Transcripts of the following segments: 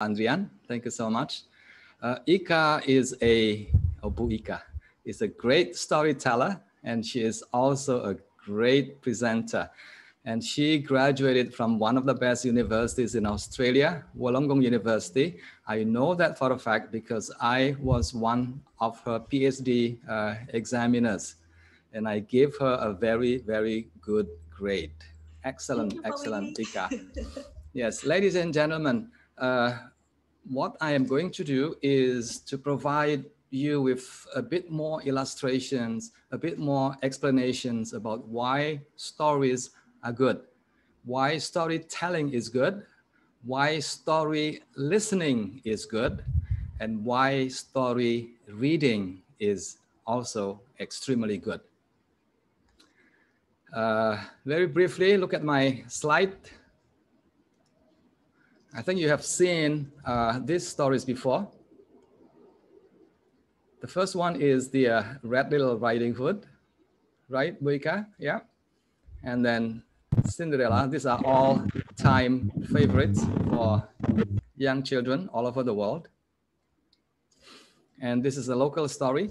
Andrian. Thank you so much. Uh, Ika is a, oh, Ika is a great storyteller and she is also a great presenter. And she graduated from one of the best universities in Australia, Wollongong University. I know that for a fact because I was one of her PhD uh, examiners and I gave her a very, very good grade. Excellent, excellent, Ika. yes, ladies and gentlemen, what I am going to do is to provide you with a bit more illustrations, a bit more explanations about why stories are good, why storytelling is good, why story listening is good, and why story reading is also extremely good. Uh, very briefly, look at my slide. I think you have seen uh, these stories before. The first one is the uh, Red Little Riding Hood, right, Bu Ika? Yeah. And then Cinderella. These are all time favorites for young children all over the world. And this is a local story.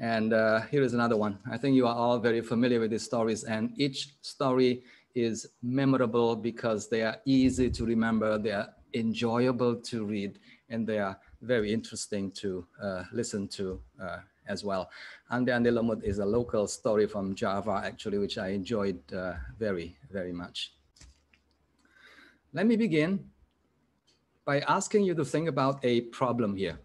And uh, here is another one. I think you are all very familiar with these stories and each story is memorable because they are easy to remember, they are enjoyable to read, and they are very interesting to uh, listen to uh, as well. Ande Ande Lumut is a local story from Java, actually, which I enjoyed uh, very, very much. Let me begin by asking you to think about a problem here.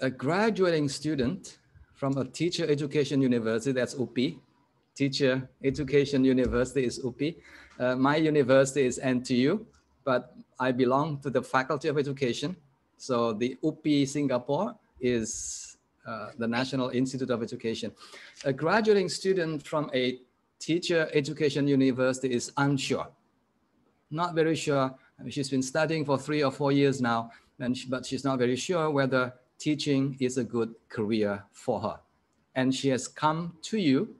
A graduating student from a teacher education university, that's UPI, teacher education university is UPI. Uh, my university is NTU, but I belong to the Faculty of Education. So the UPI Singapore is uh, the National Institute of Education. A graduating student from a teacher education university is unsure, not very sure. She's been studying for three or four years now, and she, but she's not very sure whether teaching is a good career for her. And she has come to you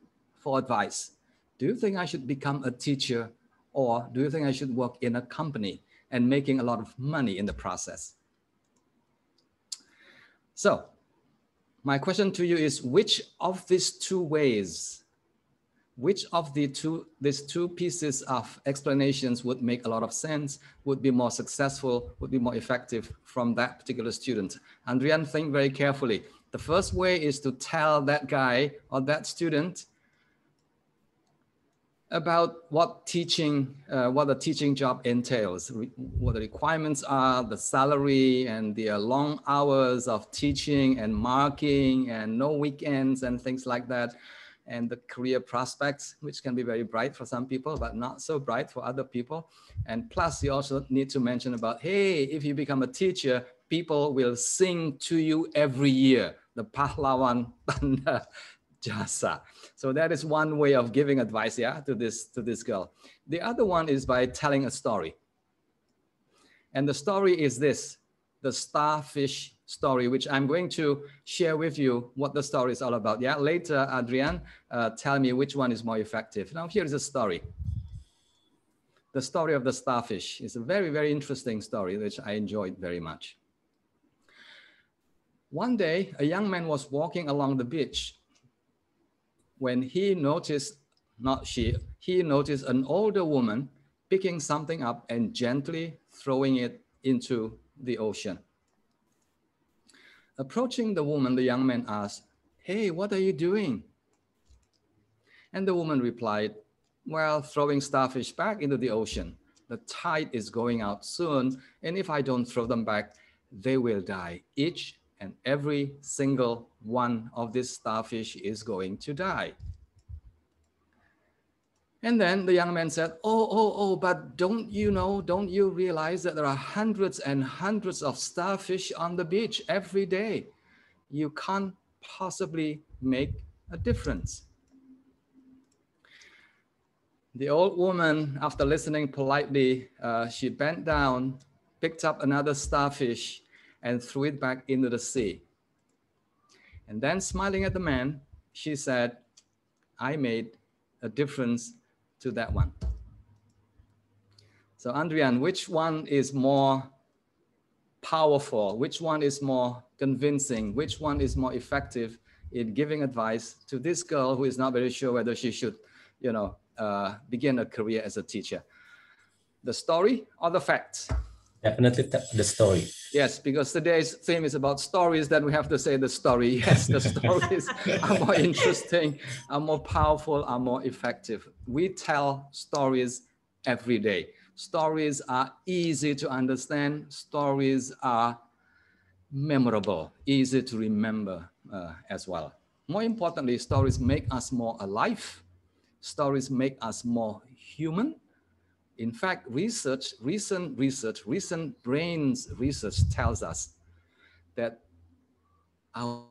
for advice. Do you think I should become a teacher or do you think I should work in a company and making a lot of money in the process? So my question to you is which of these two ways, which of the two, these two pieces of explanations would make a lot of sense, would be more successful, would be more effective from that particular student? Andrian, think very carefully. The first way is to tell that guy or that student about what teaching, uh, what the teaching job entails, what the requirements are, the salary and the uh, long hours of teaching and marking and no weekends and things like that. And the career prospects, which can be very bright for some people, but not so bright for other people. And plus you also need to mention about, hey, if you become a teacher, people will sing to you every year, the Pahlawan jasa. So that is one way of giving advice, yeah, to this to this girl. The other one is by telling a story. And the story is this, the starfish story, which I'm going to share with you what the story is all about. Yeah, later, Adrian, uh, tell me which one is more effective. Now, here is a story. The story of the starfish is a very, very interesting story, which I enjoyed very much. One day, a young man was walking along the beach when he noticed, not she, he noticed an older woman picking something up and gently throwing it into the ocean. Approaching the woman, the young man asked, Hey, what are you doing? And the woman replied, Well, throwing starfish back into the ocean. The tide is going out soon, and if I don't throw them back, they will die, each and every single one of these starfish is going to die. And then the young man said, Oh, oh, oh, but don't you know, don't you realize that there are hundreds and hundreds of starfish on the beach every day? You can't possibly make a difference. The old woman, after listening politely, uh, she bent down, picked up another starfish, and threw it back into the sea. And then smiling at the man, she said, I made a difference to that one. So Andrian, which one is more powerful? Which one is more convincing? Which one is more effective in giving advice to this girl who is not very sure whether she should, you know, uh, begin a career as a teacher? The story or the facts? Definitely the story. Yes, because today's theme is about stories, then we have to say the story. Yes, the stories are more interesting, are more powerful, are more effective. We tell stories every day. Stories are easy to understand. Stories are memorable, easy to remember uh, as well. More importantly, stories make us more alive. Stories make us more human in fact, research, recent research, recent brains research tells us that our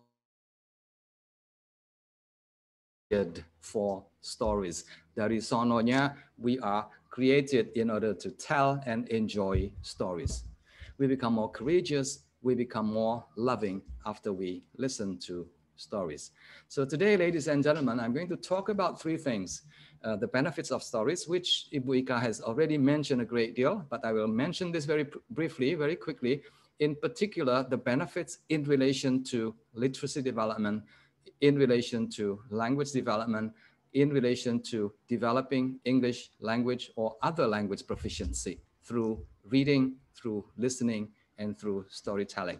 for stories. Dari sononya, we are created in order to tell and enjoy stories. We become more courageous, we become more loving after we listen to stories. So today, ladies and gentlemen, I'm going to talk about three things. Uh, the benefits of stories, which Ibu Ika has already mentioned a great deal, but I will mention this very briefly, very quickly. In particular, the benefits in relation to literacy development, in relation to language development, in relation to developing English language or other language proficiency through reading, through listening, and through storytelling.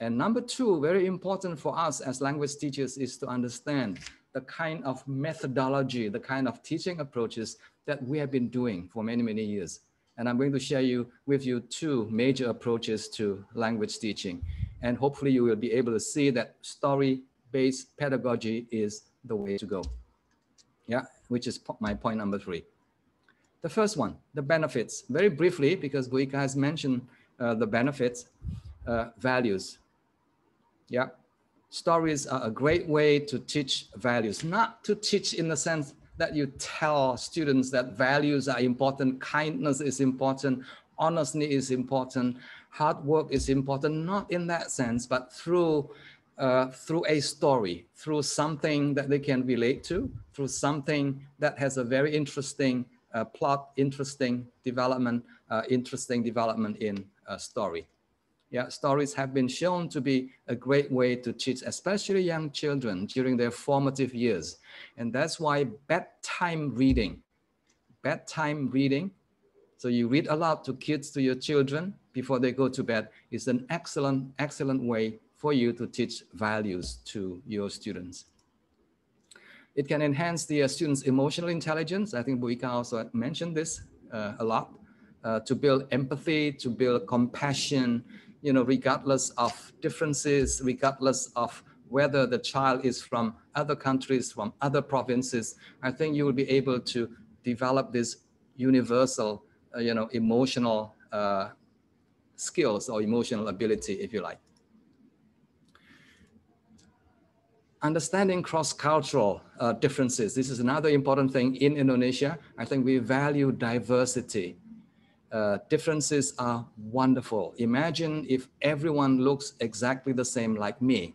And number two, very important for us as language teachers is to understand the kind of methodology, the kind of teaching approaches that we have been doing for many, many years. And I'm going to share you with you two major approaches to language teaching. And hopefully you will be able to see that story-based pedagogy is the way to go. Yeah, which is my point number three. The first one, the benefits. Very briefly, because Bu Ika has mentioned uh, the benefits, uh, values. Yeah, stories are a great way to teach values, not to teach in the sense that you tell students that values are important, kindness is important, honesty is important, hard work is important, not in that sense, but through uh, through a story, through something that they can relate to, through something that has a very interesting uh, plot, interesting development, uh, interesting development in a story yeah, stories have been shown to be a great way to teach, especially young children during their formative years. And that's why bedtime reading, bedtime reading, so you read aloud to kids, to your children before they go to bed is an excellent, excellent way for you to teach values to your students. It can enhance the uh, students' emotional intelligence. I think Bu Ika also mentioned this uh, a lot, uh, to build empathy, to build compassion, you know, regardless of differences, regardless of whether the child is from other countries, from other provinces, I think you will be able to develop this universal, uh, you know, emotional uh, skills or emotional ability, if you like. Understanding cross-cultural uh, differences. This is another important thing in Indonesia. I think we value diversity uh, differences are wonderful. Imagine if everyone looks exactly the same like me.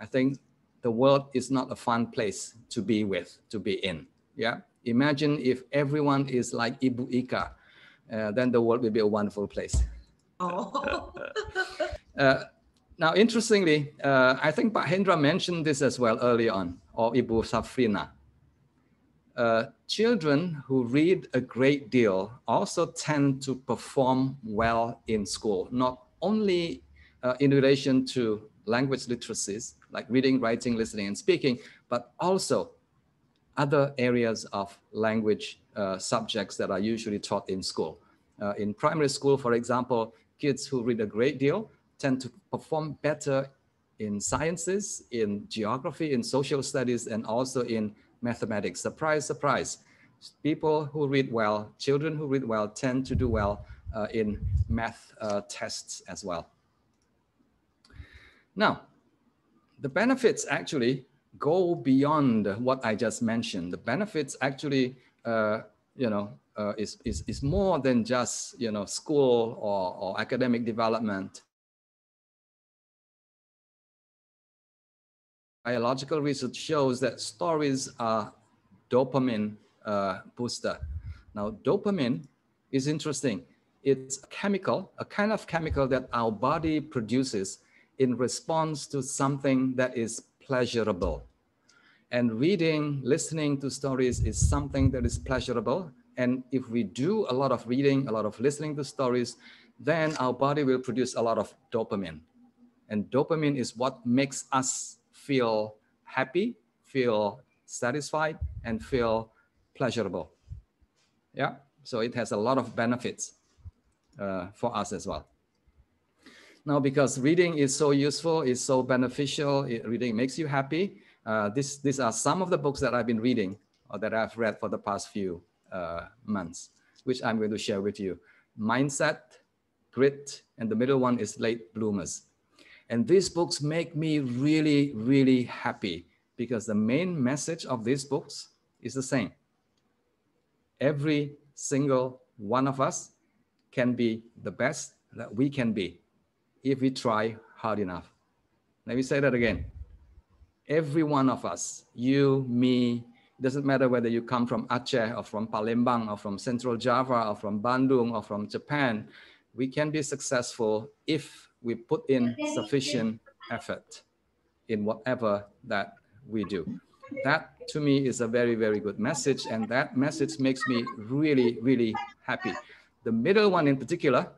I think the world is not a fun place to be with, to be in. Yeah. Imagine if everyone is like Ibu Ika, uh, then the world will be a wonderful place. Oh. uh, now, interestingly, uh, I think Bahendra mentioned this as well early on, or Ibu Safrina uh, children who read a great deal also tend to perform well in school, not only uh, in relation to language literacies like reading, writing, listening, and speaking, but also other areas of language uh, subjects that are usually taught in school. Uh, in primary school, for example, kids who read a great deal tend to perform better in sciences, in geography, in social studies, and also in mathematics. Surprise, surprise. People who read well, children who read well tend to do well uh, in math uh, tests as well. Now, the benefits actually go beyond what I just mentioned. The benefits actually, uh, you know, uh, is, is, is more than just, you know, school or, or academic development. Biological research shows that stories are dopamine uh, booster. Now, dopamine is interesting. It's a chemical, a kind of chemical that our body produces in response to something that is pleasurable. And reading, listening to stories is something that is pleasurable. And if we do a lot of reading, a lot of listening to stories, then our body will produce a lot of dopamine. And dopamine is what makes us feel happy, feel satisfied, and feel pleasurable. Yeah, so it has a lot of benefits uh, for us as well. Now, because reading is so useful, is so beneficial, it, reading makes you happy. Uh, this, these are some of the books that I've been reading or that I've read for the past few uh, months, which I'm going to share with you. Mindset, Grit, and the middle one is Late Bloomers. And these books make me really, really happy because the main message of these books is the same. Every single one of us can be the best that we can be if we try hard enough. Let me say that again. Every one of us, you, me, doesn't matter whether you come from Aceh or from Palembang or from Central Java or from Bandung or from Japan, we can be successful if we put in sufficient effort in whatever that we do. That to me is a very, very good message. And that message makes me really, really happy. The middle one in particular,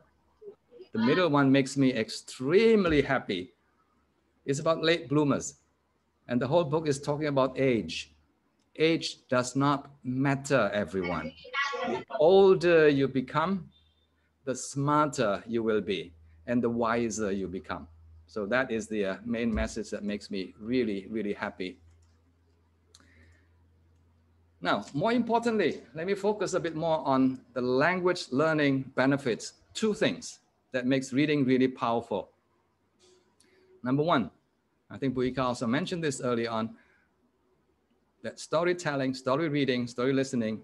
the middle one makes me extremely happy. It's about late bloomers. And the whole book is talking about age. Age does not matter, everyone. The older you become, the smarter you will be and the wiser you become. So that is the uh, main message that makes me really, really happy. Now, more importantly, let me focus a bit more on the language learning benefits. Two things that makes reading really powerful. Number one, I think Bu Ika also mentioned this early on, that storytelling, story reading, story listening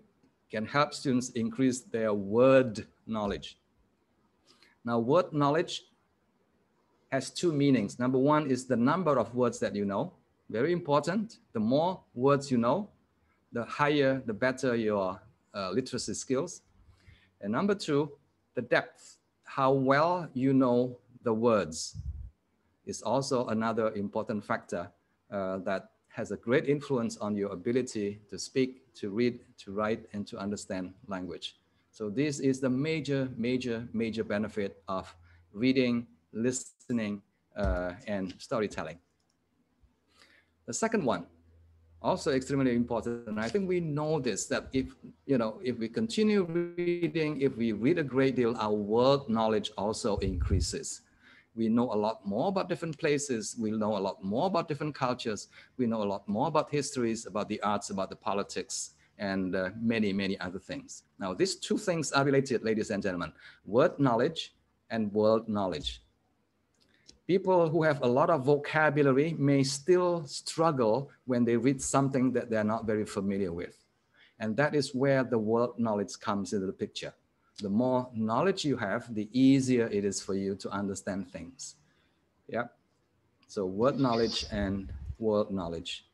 can help students increase their word knowledge. Now, word knowledge has two meanings. Number one is the number of words that you know. Very important. The more words you know, the higher, the better your uh, literacy skills. And number two, the depth, how well you know the words is also another important factor uh, that has a great influence on your ability to speak, to read, to write, and to understand language. So this is the major, major, major benefit of reading, listening, uh, and storytelling. The second one, also extremely important, and I think we know this, that if, you know, if we continue reading, if we read a great deal, our world knowledge also increases. We know a lot more about different places. We know a lot more about different cultures. We know a lot more about histories, about the arts, about the politics, and uh, many, many other things. Now, these two things are related, ladies and gentlemen, word knowledge and world knowledge people who have a lot of vocabulary may still struggle when they read something that they're not very familiar with. And that is where the world knowledge comes into the picture. The more knowledge you have, the easier it is for you to understand things. Yeah. So word knowledge and world knowledge.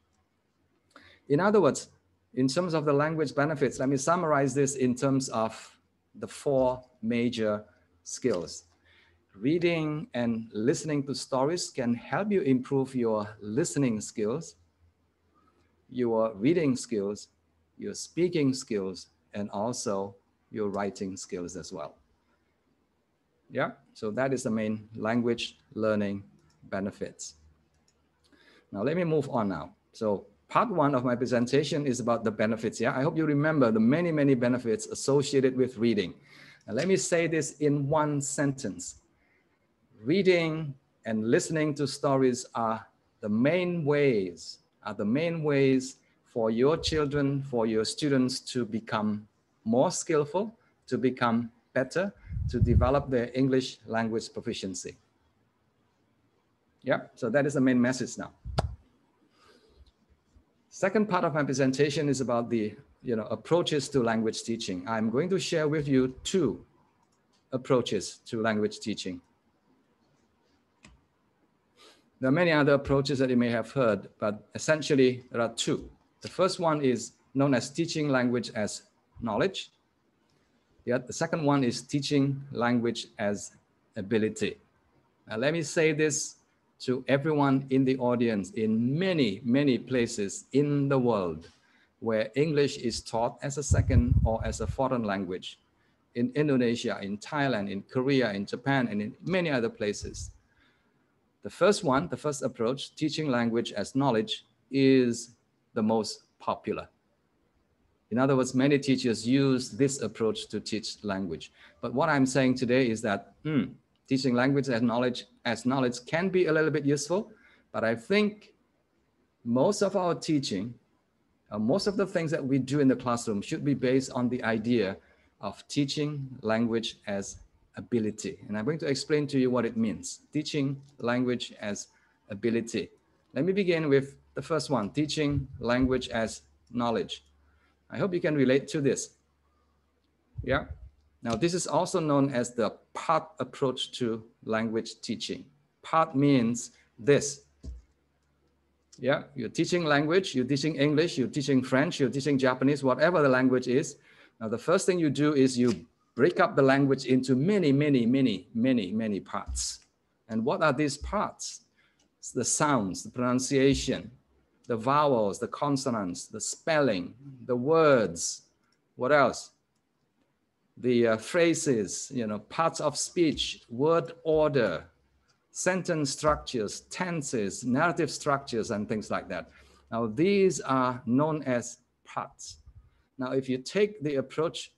In other words, in terms of the language benefits, let me summarize this in terms of the four major skills reading and listening to stories can help you improve your listening skills, your reading skills, your speaking skills, and also your writing skills as well. Yeah, so that is the main language learning benefits. Now let me move on now. So part one of my presentation is about the benefits. Yeah, I hope you remember the many, many benefits associated with reading. Let me say this in one sentence reading and listening to stories are the main ways, are the main ways for your children, for your students to become more skillful, to become better, to develop their English language proficiency. Yeah, so that is the main message now. Second part of my presentation is about the you know, approaches to language teaching. I'm going to share with you two approaches to language teaching. There are many other approaches that you may have heard, but essentially there are two. The first one is known as teaching language as knowledge. The second one is teaching language as ability. Now, let me say this to everyone in the audience in many, many places in the world where English is taught as a second or as a foreign language. In Indonesia, in Thailand, in Korea, in Japan, and in many other places. The first one, the first approach, teaching language as knowledge, is the most popular. In other words, many teachers use this approach to teach language. But what I'm saying today is that hmm, teaching language as knowledge as knowledge can be a little bit useful, but I think most of our teaching, uh, most of the things that we do in the classroom should be based on the idea of teaching language as ability. And I'm going to explain to you what it means, teaching language as ability. Let me begin with the first one, teaching language as knowledge. I hope you can relate to this. Yeah. Now, this is also known as the part approach to language teaching. Part means this. Yeah, you're teaching language, you're teaching English, you're teaching French, you're teaching Japanese, whatever the language is. Now, the first thing you do is you break up the language into many, many, many, many, many parts. And what are these parts? It's the sounds, the pronunciation, the vowels, the consonants, the spelling, the words. What else? The uh, phrases, you know, parts of speech, word order, sentence structures, tenses, narrative structures, and things like that. Now, these are known as parts. Now, if you take the approach,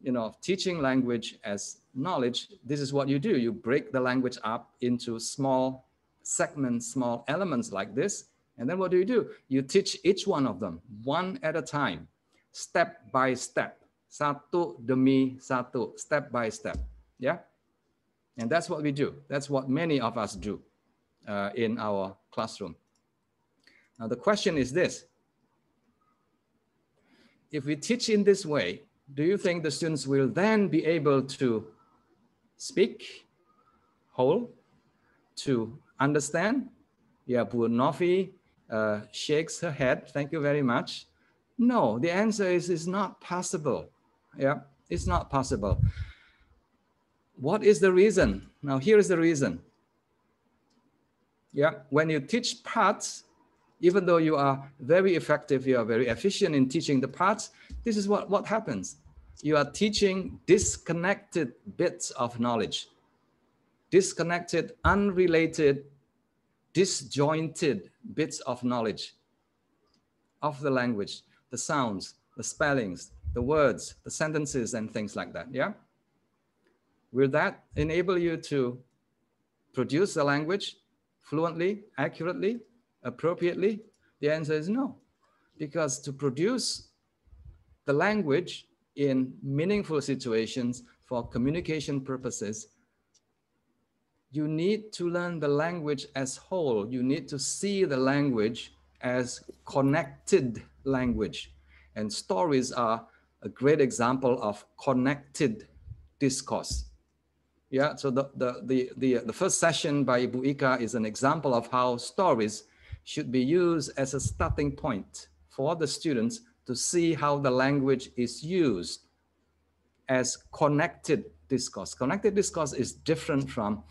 you know, of teaching language as knowledge, this is what you do. You break the language up into small segments, small elements like this, and then what do you do? You teach each one of them one at a time, step by step. Satu demi satu, step by step. Yeah? And that's what we do. That's what many of us do uh, in our classroom. Now, the question is this if we teach in this way, do you think the students will then be able to speak whole, to understand? Yeah, Nofi uh, shakes her head. Thank you very much. No, the answer is it's not possible. Yeah, it's not possible. What is the reason? Now, here is the reason. Yeah, when you teach parts, even though you are very effective, you are very efficient in teaching the parts, this is what, what happens. You are teaching disconnected bits of knowledge, disconnected, unrelated disjointed bits of knowledge of the language, the sounds, the spellings, the words, the sentences, and things like that. Yeah? Will that enable you to produce the language fluently, accurately, appropriately? The answer is no. Because to produce the language in meaningful situations for communication purposes, you need to learn the language as whole. You need to see the language as connected language. And stories are a great example of connected discourse. Yeah, so the, the, the, the, the first session by Ibu Ika is an example of how stories should be used as a starting point for the students to see how the language is used as connected discourse. Connected discourse is different from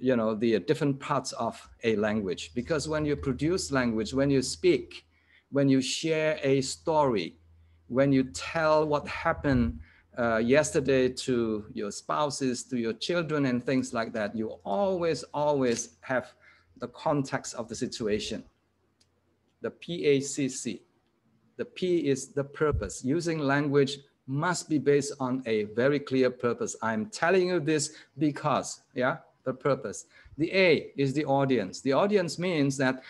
you know the different parts of a language because when you produce language when you speak when you share a story when you tell what happened uh, yesterday to your spouses to your children and things like that you always always have the context of the situation the pacc the p is the purpose using language must be based on a very clear purpose i'm telling you this because yeah the purpose. The A is the audience. The audience means that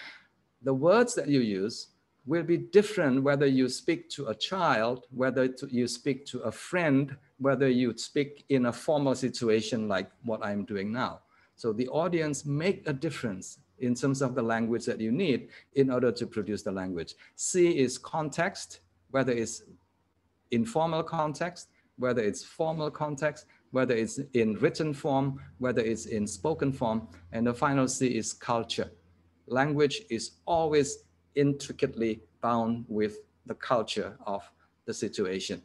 the words that you use will be different whether you speak to a child, whether to, you speak to a friend, whether you speak in a formal situation like what I'm doing now. So the audience make a difference in terms of the language that you need in order to produce the language. C is context, whether it's informal context, whether it's formal context, whether it's in written form, whether it's in spoken form. And the final C is culture. Language is always intricately bound with the culture of the situation.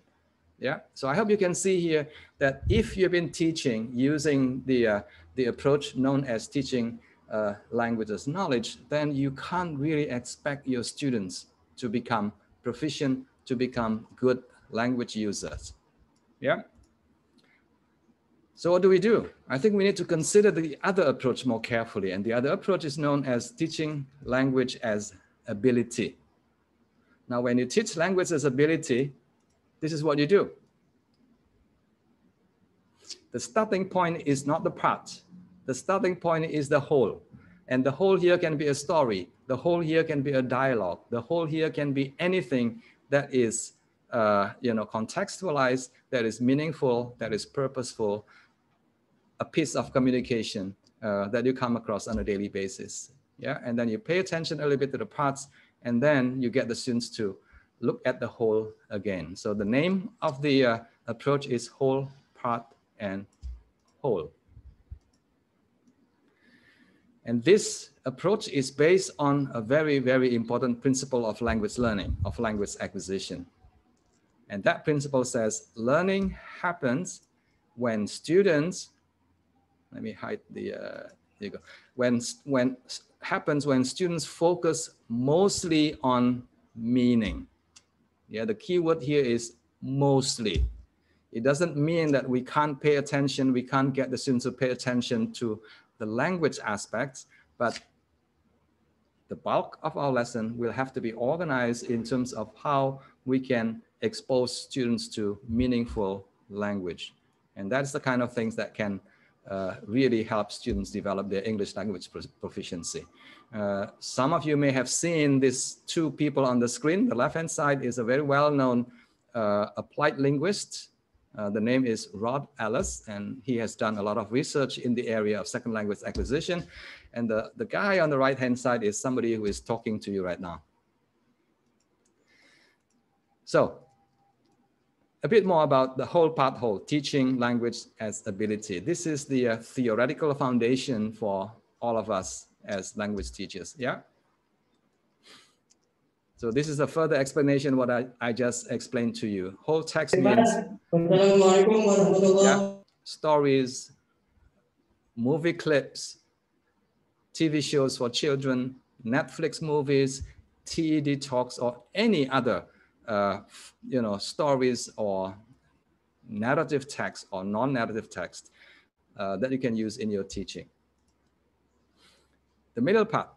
Yeah. So I hope you can see here that if you've been teaching using the, uh, the approach known as teaching uh, languages knowledge, then you can't really expect your students to become proficient, to become good language users. Yeah. So what do we do? I think we need to consider the other approach more carefully. And the other approach is known as teaching language as ability. Now, when you teach language as ability, this is what you do. The starting point is not the part. The starting point is the whole. And the whole here can be a story. The whole here can be a dialogue. The whole here can be anything that is, uh, you know, contextualized, that is meaningful, that is purposeful, a piece of communication uh, that you come across on a daily basis. Yeah, and then you pay attention a little bit to the parts, and then you get the students to look at the whole again. So the name of the uh, approach is whole, part, and whole. And this approach is based on a very, very important principle of language learning, of language acquisition. And that principle says learning happens when students, let me hide the, uh, there you go. When, when happens when students focus mostly on meaning. Yeah, the key word here is mostly. It doesn't mean that we can't pay attention, we can't get the students to pay attention to the language aspects, but the bulk of our lesson will have to be organized in terms of how we can expose students to meaningful language. And that's the kind of things that can uh, really help students develop their English language proficiency. Uh, some of you may have seen these two people on the screen. The left-hand side is a very well-known uh, applied linguist uh, the name is Rod Ellis, and he has done a lot of research in the area of second language acquisition. And the, the guy on the right-hand side is somebody who is talking to you right now. So a bit more about the whole part whole, teaching language as ability. This is the uh, theoretical foundation for all of us as language teachers, yeah? So this is a further explanation what I, I just explained to you. Whole text means yeah, stories, movie clips, TV shows for children, Netflix movies, TED talks, or any other uh, you know, stories or narrative text or non-narrative text uh, that you can use in your teaching. The middle part,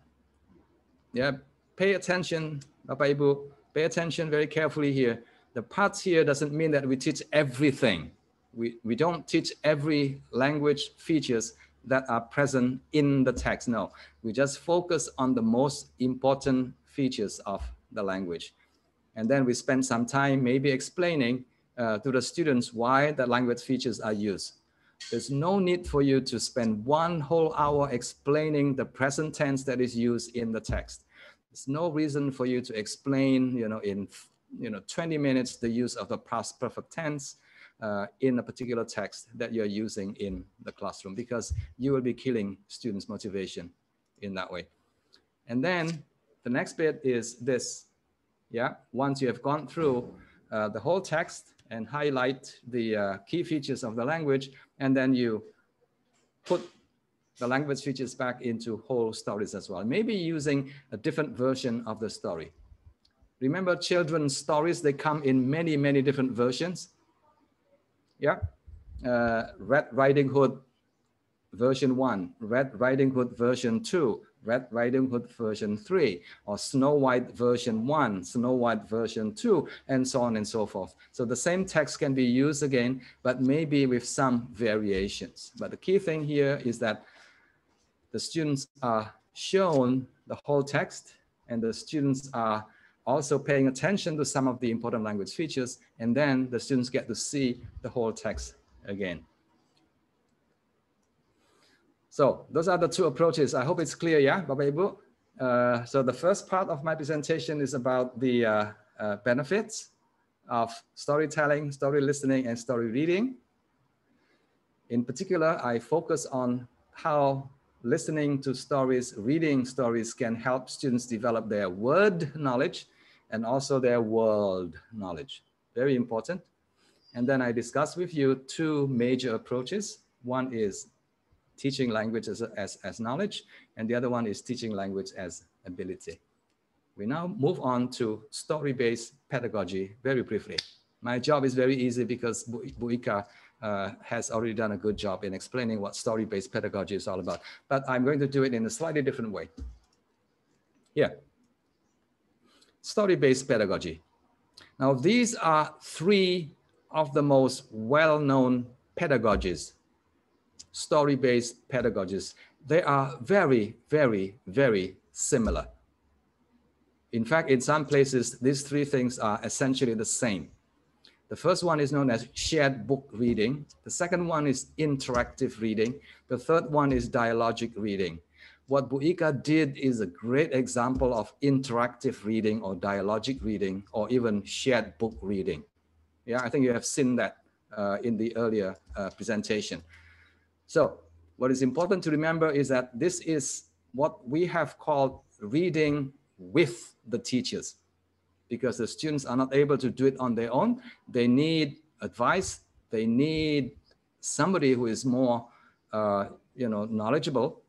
yeah, pay attention Bapak Ibu, pay attention very carefully here. The parts here doesn't mean that we teach everything. We, we don't teach every language features that are present in the text. No, we just focus on the most important features of the language. And then we spend some time maybe explaining uh, to the students why the language features are used. There's no need for you to spend one whole hour explaining the present tense that is used in the text. There's no reason for you to explain, you know, in you know 20 minutes the use of the past perfect tense uh, in a particular text that you're using in the classroom because you will be killing students' motivation in that way. And then the next bit is this. Yeah, once you have gone through uh, the whole text and highlight the uh, key features of the language, and then you put the language features back into whole stories as well. Maybe using a different version of the story. Remember children's stories, they come in many, many different versions. Yeah. Uh, Red Riding Hood version one, Red Riding Hood version two, Red Riding Hood version three, or Snow White version one, Snow White version two, and so on and so forth. So the same text can be used again, but maybe with some variations. But the key thing here is that the students are shown the whole text and the students are also paying attention to some of the important language features and then the students get to see the whole text again. So those are the two approaches. I hope it's clear, yeah, Bapak Ibu? Uh, so the first part of my presentation is about the uh, uh, benefits of storytelling, story listening, and story reading. In particular, I focus on how listening to stories, reading stories can help students develop their word knowledge and also their world knowledge. Very important. And then I discuss with you two major approaches. One is teaching language as, as, as knowledge, and the other one is teaching language as ability. We now move on to story-based pedagogy very briefly. My job is very easy because Bu Ika uh, has already done a good job in explaining what story-based pedagogy is all about, but I'm going to do it in a slightly different way. Here, story-based pedagogy. Now, these are three of the most well-known pedagogies, story-based pedagogies. They are very, very, very similar. In fact, in some places, these three things are essentially the same. The first one is known as shared book reading. The second one is interactive reading. The third one is dialogic reading. What Bu Ika did is a great example of interactive reading or dialogic reading or even shared book reading. Yeah, I think you have seen that uh, in the earlier uh, presentation. So what is important to remember is that this is what we have called reading with the teachers because the students are not able to do it on their own. They need advice. They need somebody who is more, uh, you know, knowledgeable,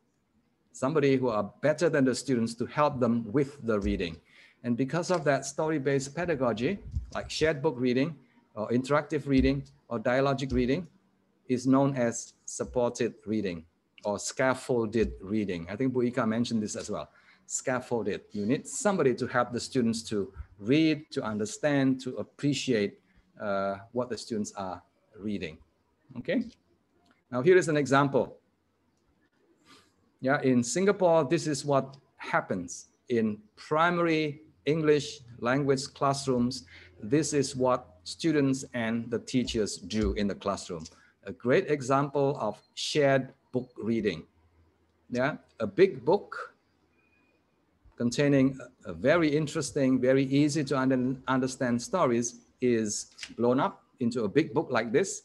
somebody who are better than the students to help them with the reading. And because of that story-based pedagogy, like shared book reading, or interactive reading or dialogic reading is known as supported reading or scaffolded reading. I think Bu Ika mentioned this as well. Scaffolded. You need somebody to help the students to read, to understand, to appreciate uh, what the students are reading. Okay. Now here is an example. Yeah, in Singapore, this is what happens in primary English language classrooms. This is what students and the teachers do in the classroom. A great example of shared book reading. Yeah, a big book containing a very interesting, very easy to under, understand stories is blown up into a big book like this.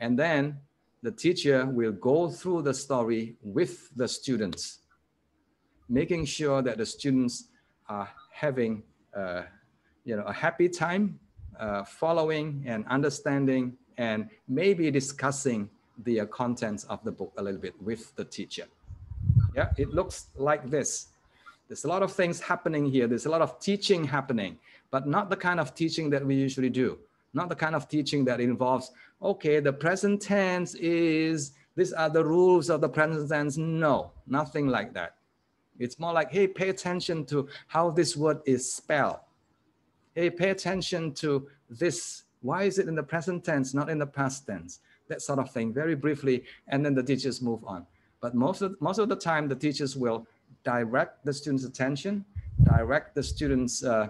And then the teacher will go through the story with the students, making sure that the students are having uh, you know, a happy time uh, following and understanding and maybe discussing the uh, contents of the book a little bit with the teacher. Yeah, it looks like this. There's a lot of things happening here. There's a lot of teaching happening, but not the kind of teaching that we usually do. Not the kind of teaching that involves, okay, the present tense is, these are the rules of the present tense. No, nothing like that. It's more like, hey, pay attention to how this word is spelled hey, pay attention to this. Why is it in the present tense, not in the past tense? That sort of thing, very briefly, and then the teachers move on. But most of, most of the time, the teachers will direct the students' attention, direct the students' uh,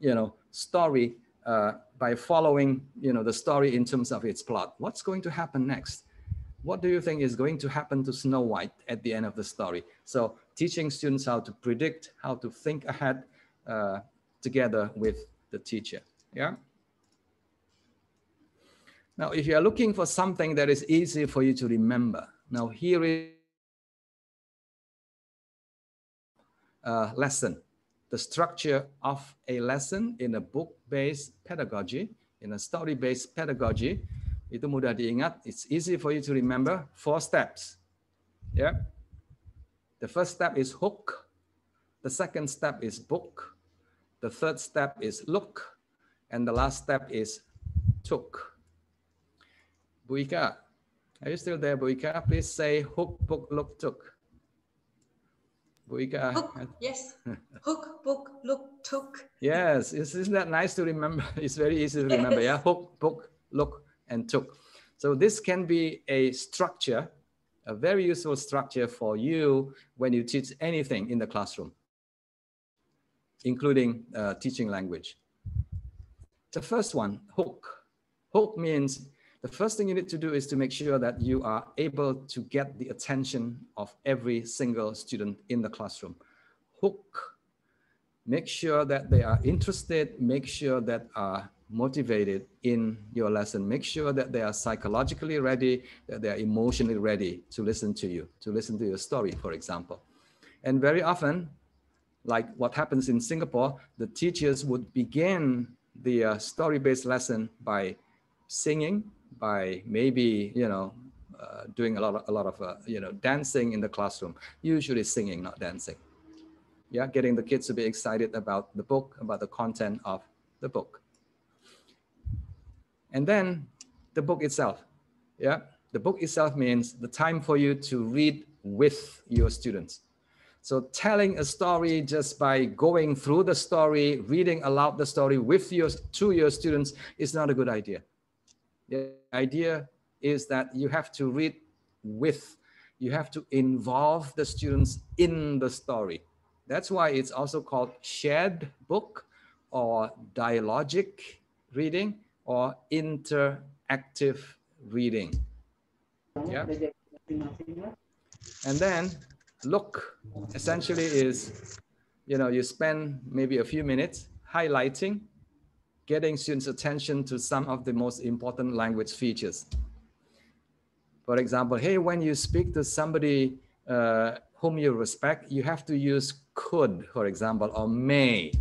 you know, story uh, by following you know, the story in terms of its plot. What's going to happen next? What do you think is going to happen to Snow White at the end of the story? So teaching students how to predict, how to think ahead, uh, together with the teacher. Yeah. Now, if you are looking for something that is easy for you to remember, now here is a lesson, the structure of a lesson in a book-based pedagogy, in a story-based pedagogy. Itu mudah diingat. It's easy for you to remember. Four steps. Yeah. The first step is hook. The second step is book. The third step is look, and the last step is took. Bu Ika, are you still there, Bu Ika? Please say hook, book, look, took. Bu Ika. Hook, yes. hook, book, look, took. Yes, isn't that nice to remember? It's very easy to remember, yes. yeah? Hook, book, look, and took. So this can be a structure, a very useful structure for you when you teach anything in the classroom including uh, teaching language. The first one, hook. Hook means the first thing you need to do is to make sure that you are able to get the attention of every single student in the classroom. Hook. Make sure that they are interested, make sure that are motivated in your lesson. Make sure that they are psychologically ready, that they are emotionally ready to listen to you, to listen to your story, for example. And very often, like what happens in Singapore, the teachers would begin the uh, story-based lesson by singing, by maybe, you know, uh, doing a lot of, a lot of uh, you know, dancing in the classroom, usually singing, not dancing. Yeah, getting the kids to be excited about the book, about the content of the book. And then the book itself. Yeah, the book itself means the time for you to read with your students. So telling a story just by going through the story, reading aloud the story with your to your students is not a good idea. The idea is that you have to read with, you have to involve the students in the story. That's why it's also called shared book or dialogic reading or interactive reading. Yeah. And then look essentially is, you know, you spend maybe a few minutes highlighting, getting students' attention to some of the most important language features. For example, hey, when you speak to somebody uh, whom you respect, you have to use could, for example, or may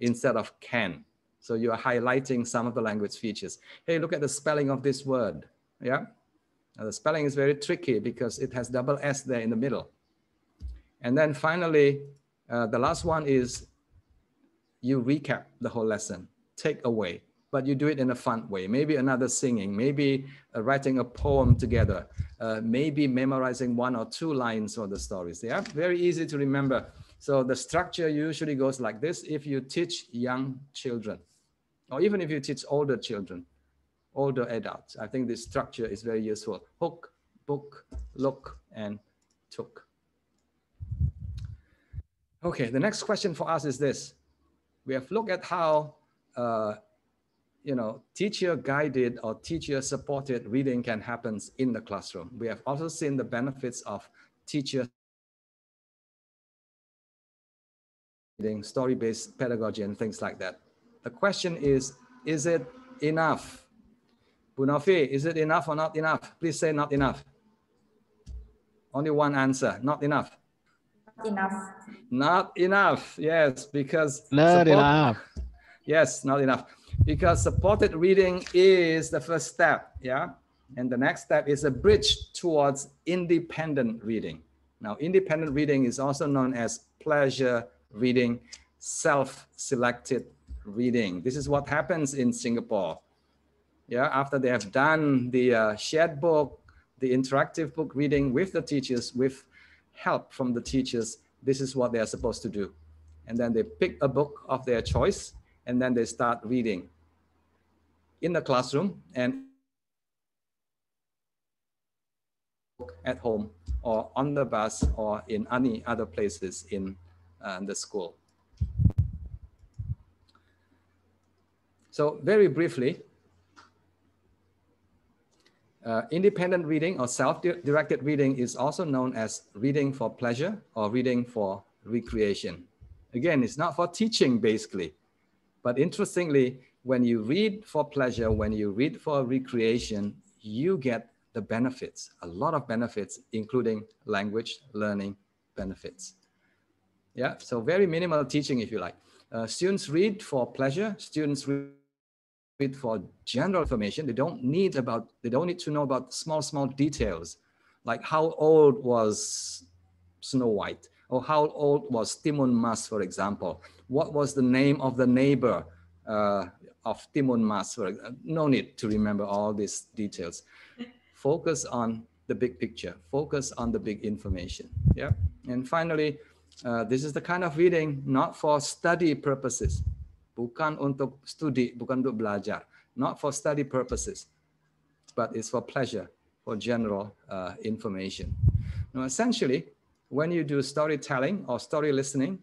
instead of can. So you are highlighting some of the language features. Hey, look at the spelling of this word. Yeah. Now, the spelling is very tricky because it has double S there in the middle. And then finally, uh, the last one is you recap the whole lesson, take away, but you do it in a fun way. Maybe another singing, maybe uh, writing a poem together, uh, maybe memorizing one or two lines of the stories. They are very easy to remember. So the structure usually goes like this if you teach young children, or even if you teach older children, older adults. I think this structure is very useful. Hook, book, look, and took. Okay, the next question for us is this. We have looked at how, uh, you know, teacher guided or teacher supported reading can happen in the classroom. We have also seen the benefits of teacher reading, story-based pedagogy and things like that. The question is, is it enough? Bunafi, is it enough or not enough? Please say not enough. Only one answer, not enough enough. Not enough. Yes, because not support, enough. Yes, not enough. Because supported reading is the first step. Yeah. And the next step is a bridge towards independent reading. Now, independent reading is also known as pleasure reading, self-selected reading. This is what happens in Singapore. Yeah, after they have done the uh, shared book, the interactive book reading with the teachers, with help from the teachers. This is what they are supposed to do. And then they pick a book of their choice and then they start reading in the classroom and at home or on the bus or in any other places in uh, the school. So very briefly, uh, independent reading or self-directed reading is also known as reading for pleasure or reading for recreation. Again, it's not for teaching basically, but interestingly, when you read for pleasure, when you read for recreation, you get the benefits, a lot of benefits, including language learning benefits. Yeah, so very minimal teaching if you like. Uh, students read for pleasure, students read for general information. They don't need about, they don't need to know about small, small details, like how old was Snow White or how old was Timun Mas, for example. What was the name of the neighbor uh, of Timun Mas? No need to remember all these details. Focus on the big picture. Focus on the big information. Yeah. And finally, uh, this is the kind of reading not for study purposes bukan untuk studi, bukan untuk belajar, not for study purposes, but it's for pleasure, for general uh, information. Now, essentially, when you do storytelling or story listening,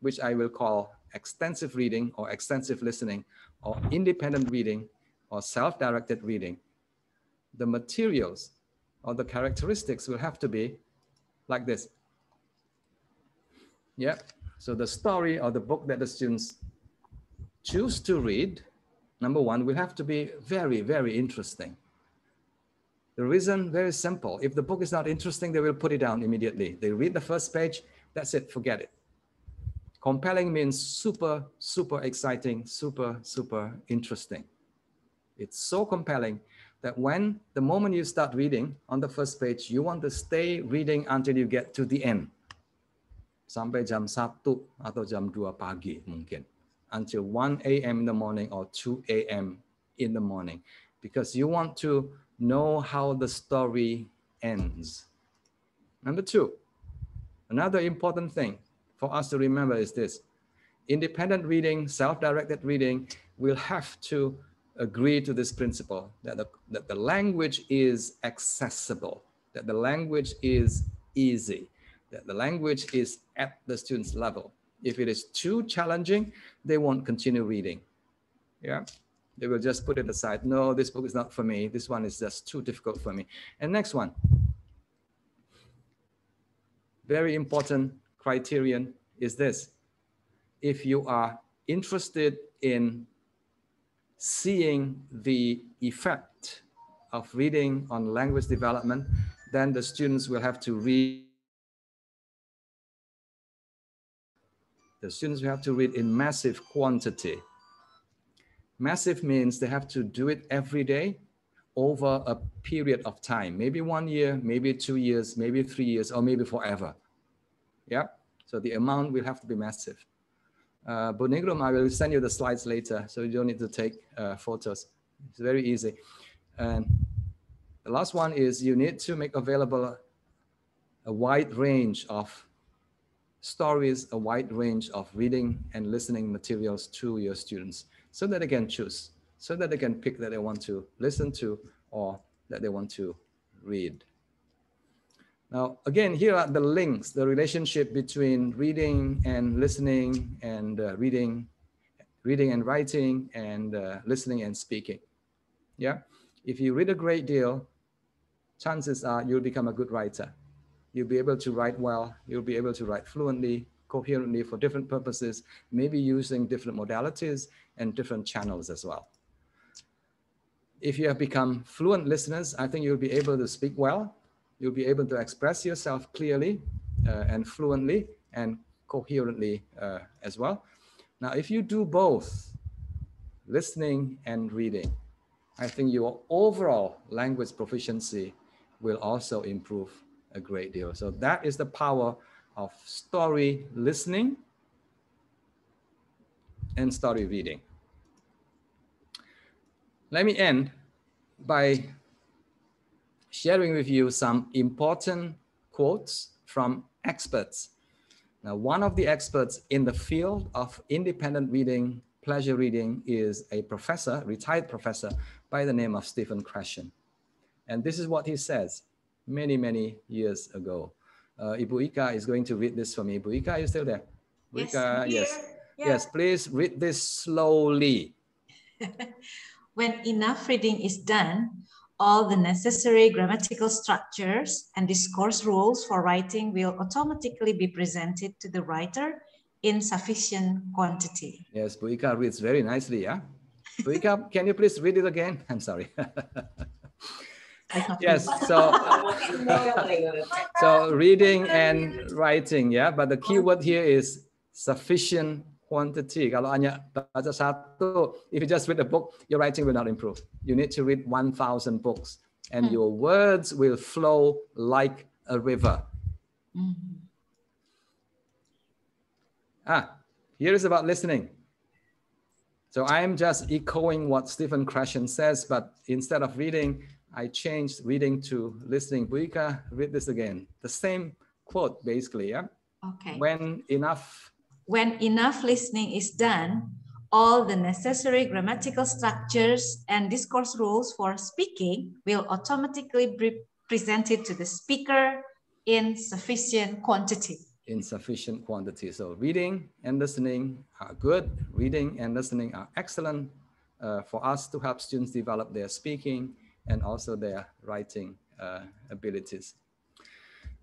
which I will call extensive reading or extensive listening or independent reading or self-directed reading, the materials or the characteristics will have to be like this. Yeah. So the story or the book that the students choose to read, number one, will have to be very, very interesting. The reason very simple. If the book is not interesting, they will put it down immediately. They read the first page, that's it, forget it. Compelling means super, super exciting, super, super interesting. It's so compelling that when the moment you start reading on the first page, you want to stay reading until you get to the end. Sampai jam 1 atau jam 2 pagi mungkin. Until 1 a.m. in the morning or 2 a.m. in the morning. Because you want to know how the story ends. Number two, another important thing for us to remember is this. Independent reading, self-directed reading will have to agree to this principle that the, that the language is accessible, that the language is easy, that the language is at the student's level. If it is too challenging, they won't continue reading. Yeah, they will just put it aside. No, this book is not for me. This one is just too difficult for me. And next one, very important criterion is this. If you are interested in seeing the effect of reading on language development, then the students will have to read. The students will have to read in massive quantity. Massive means they have to do it every day over a period of time, maybe one year, maybe two years, maybe three years, or maybe forever. Yeah, so the amount will have to be massive. Uh, I will send you the slides later, so you don't need to take uh, photos. It's very easy. And the last one is you need to make available a wide range of stories, a wide range of reading and listening materials to your students so that they can choose, so that they can pick that they want to listen to or that they want to read. Now, again, here are the links, the relationship between reading and listening and uh, reading, reading and writing and uh, listening and speaking. Yeah. If you read a great deal, chances are you'll become a good writer. You'll be able to write well. You'll be able to write fluently, coherently for different purposes, maybe using different modalities and different channels as well. If you have become fluent listeners, I think you'll be able to speak well you'll be able to express yourself clearly uh, and fluently and coherently uh, as well. Now, if you do both listening and reading, I think your overall language proficiency will also improve a great deal. So that is the power of story listening and story reading. Let me end by sharing with you some important quotes from experts. Now, one of the experts in the field of independent reading, pleasure reading, is a professor, retired professor by the name of Stephen Krashen. And this is what he says many, many years ago. Uh, Ibu Ika is going to read this for me. Ibu Ika, are you still there? Ibu Ika, yes. Yes. Yeah. yes, please read this slowly. when enough reading is done, all the necessary grammatical structures and discourse rules for writing will automatically be presented to the writer in sufficient quantity. Yes, Bu Ika reads very nicely, yeah? Bu Ika, can you please read it again? I'm sorry. yes, so, so reading and writing, yeah, but the key word here is sufficient quantity. Kalau hanya baca satu, if you just read a book, your writing will not improve. You need to read 1,000 books and mm. your words will flow like a river. Mm. Ah, here is about listening. So I am just echoing what Stephen Krashen says, but instead of reading, I changed reading to listening. Bu Ika, read this again. The same quote, basically, yeah? Okay. When enough when enough listening is done, all the necessary grammatical structures and discourse rules for speaking will automatically be presented to the speaker in sufficient quantity. In sufficient quantity. So reading and listening are good. Reading and listening are excellent uh, for us to help students develop their speaking and also their writing uh, abilities.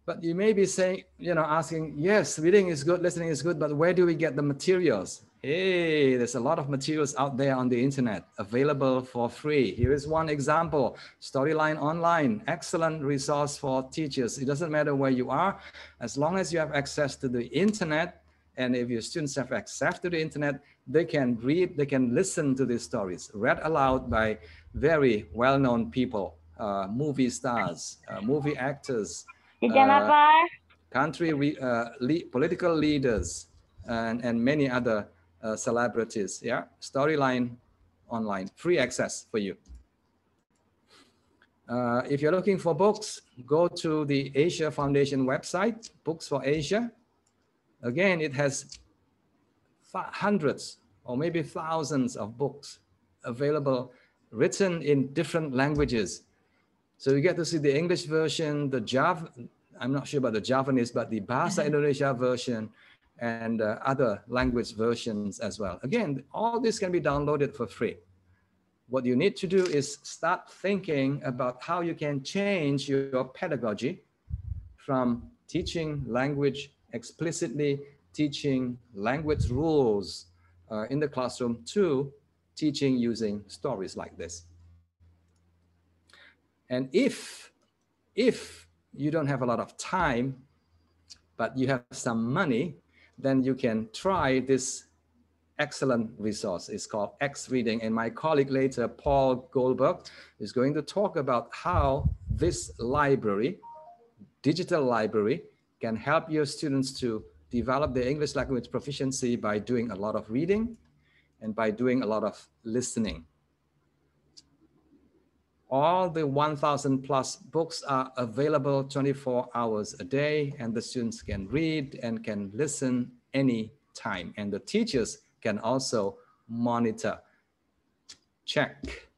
But you may be saying, you know, asking, yes, reading is good, listening is good, but where do we get the materials? Hey, there's a lot of materials out there on the internet available for free. Here is one example, Storyline Online, excellent resource for teachers. It doesn't matter where you are, as long as you have access to the internet, And if your students have access to the internet, they can read, they can listen to these stories read aloud by very well-known people, uh, movie stars, uh, movie actors, uh, country uh, le political leaders, and, and many other uh, celebrities. Yeah, Storyline online, free access for you. Uh, if you're looking for books, go to the Asia Foundation website, Books for Asia. Again, it has hundreds or maybe thousands of books available written in different languages. So you get to see the English version, the Java, I'm not sure about the Javanese, but the Bahasa mm-hmm. Indonesia version and uh, other language versions as well. Again, all this can be downloaded for free. What you need to do is start thinking about how you can change your pedagogy from teaching language explicitly, teaching language rules uh, in the classroom to teaching using stories like this. And if, if you don't have a lot of time, but you have some money, then you can try this excellent resource. It's called Xreading. And my colleague later, Paul Goldberg, is going to talk about how this library, digital library, can help your students to develop their English language proficiency by doing a lot of reading and by doing a lot of listening. All the 1000 plus books are available 24 hours a day and the students can read and can listen any time. And the teachers can also monitor, check,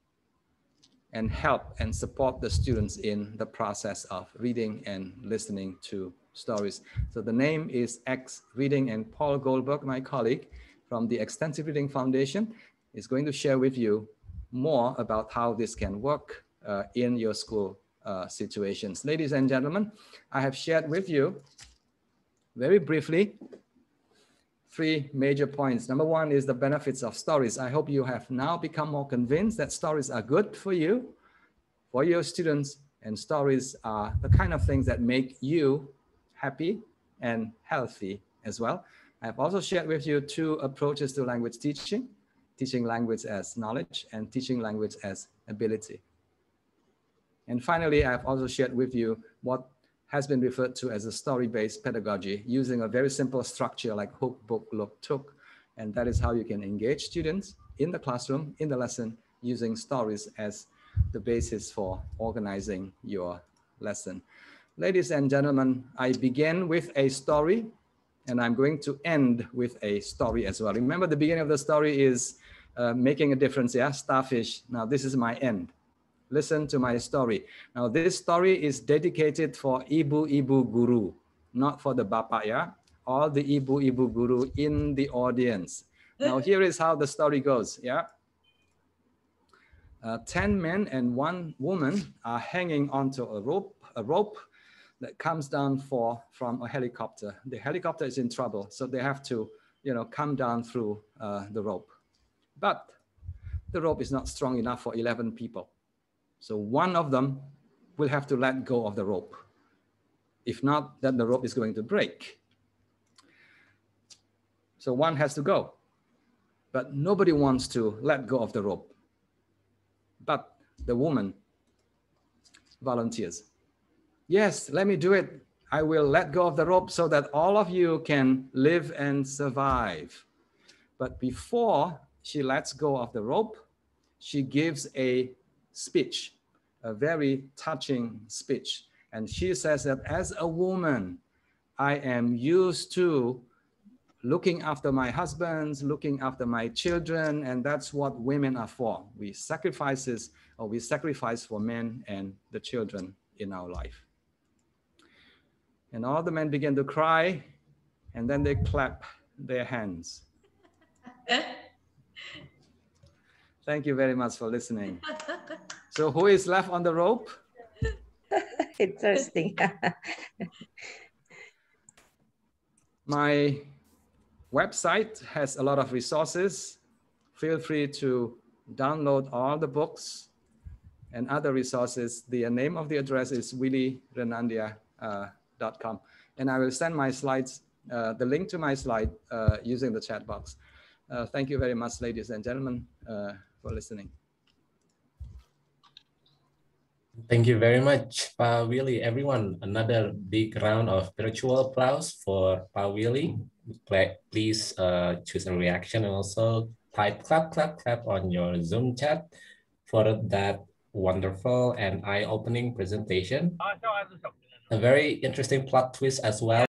and help and support the students in the process of reading and listening to stories. So the name is X Reading and Paul Goldberg, my colleague from the Extensive Reading Foundation, is going to share with you more about how this can work in your school uh, situations. Ladies and gentlemen, I have shared with you very briefly three major points. Number one is the benefits of stories. I hope you have now become more convinced that stories are good for you, for your students, and stories are the kind of things that make you happy and healthy as well. I've also shared with you two approaches to language teaching, teaching language as knowledge and teaching language as ability. And finally, I've also shared with you what has been referred to as a story-based pedagogy using a very simple structure like hook, book, look, took. And that is how you can engage students in the classroom, in the lesson, using stories as the basis for organizing your lesson. Ladies and gentlemen, I begin with a story and I'm going to end with a story as well. Remember the beginning of the story is uh, making a difference, yeah, starfish. Now this is my end. Listen to my story. Now this story is dedicated for Ibu Ibu Guru, not for the Bapa, yeah? All the Ibu Ibu Guru in the audience. Now here is how the story goes, yeah? Uh, 10 men and one woman are hanging onto a rope, a rope that comes down for from a helicopter. The helicopter is in trouble, so they have to, you know, come down through uh, the rope. But the rope is not strong enough for 11 people. So one of them will have to let go of the rope. If not, then the rope is going to break. So one has to go. But nobody wants to let go of the rope. But the woman volunteers. Yes, let me do it. I will let go of the rope so that all of you can live and survive. But before she lets go of the rope, she gives a speech, a very touching speech. And she says that as a woman, I am used to looking after my husbands, looking after my children, and that's what women are for. We sacrifices or we sacrifice for men and the children in our life. And all the men began to cry, and then they clap their hands. Thank you very much for listening. So who is left on the rope? Interesting. My website has a lot of resources. Feel free to download all the books and other resources. The name of the address is Willy Renandya uh, com. And I will send my slides uh, the link to my slide uh, using the chat box. Uh, thank you very much, ladies and gentlemen, uh, for listening. Thank you very much, Pa Willy. Everyone, another big round of virtual applause for Pa Willy. Please uh, choose a reaction and also type clap, clap, clap on your Zoom chat for that wonderful and eye-opening presentation. A very interesting plot twist as well.